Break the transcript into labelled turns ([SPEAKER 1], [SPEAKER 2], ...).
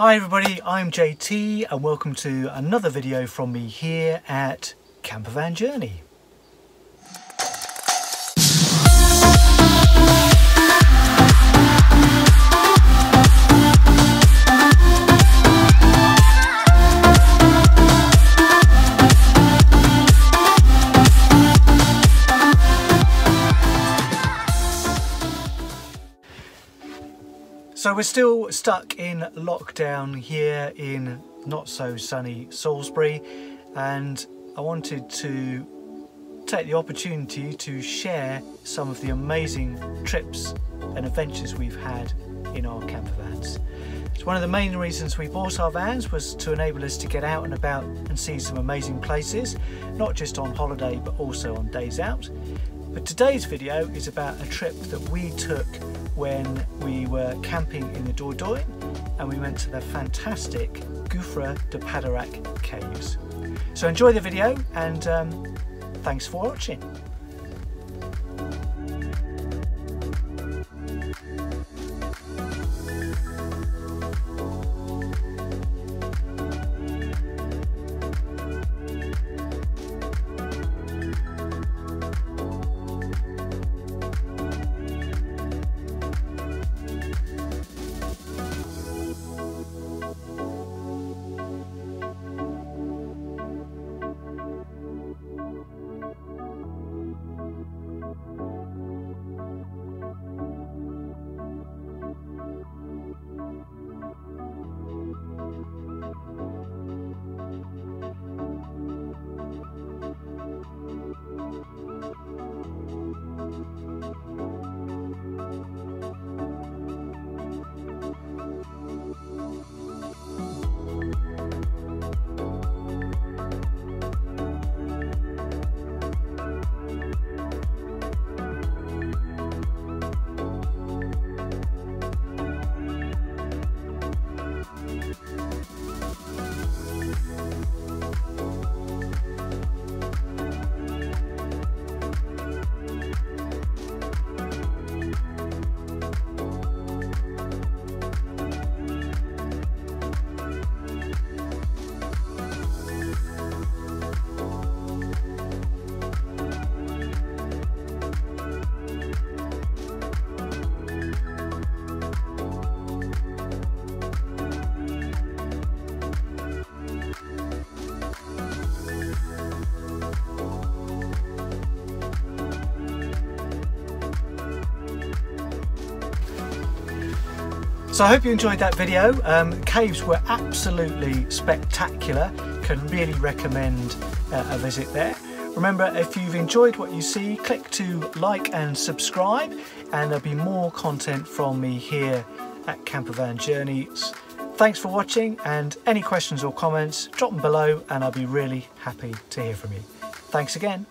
[SPEAKER 1] Hi everybody, I'm JT and welcome to another video from me here at Campervan Journey. So we're still stuck in lockdown here in not so sunny Salisbury and I wanted to take the opportunity to share some of the amazing trips and adventures we've had in our camper vans. So one of the main reasons we bought our vans was to enable us to get out and about and see some amazing places, not just on holiday but also on days out. But today's video is about a trip that we took when we were camping in the Dordogne and we went to the fantastic Gouffre de Padirac caves. So enjoy the video and um, thanks for watching. So I hope you enjoyed that video. Um, caves were absolutely spectacular. Can really recommend uh, a visit there. Remember, if you've enjoyed what you see, click to like and subscribe, and there'll be more content from me here at Campervan Journeys. Thanks for watching, and any questions or comments, drop them below, and I'll be really happy to hear from you. Thanks again.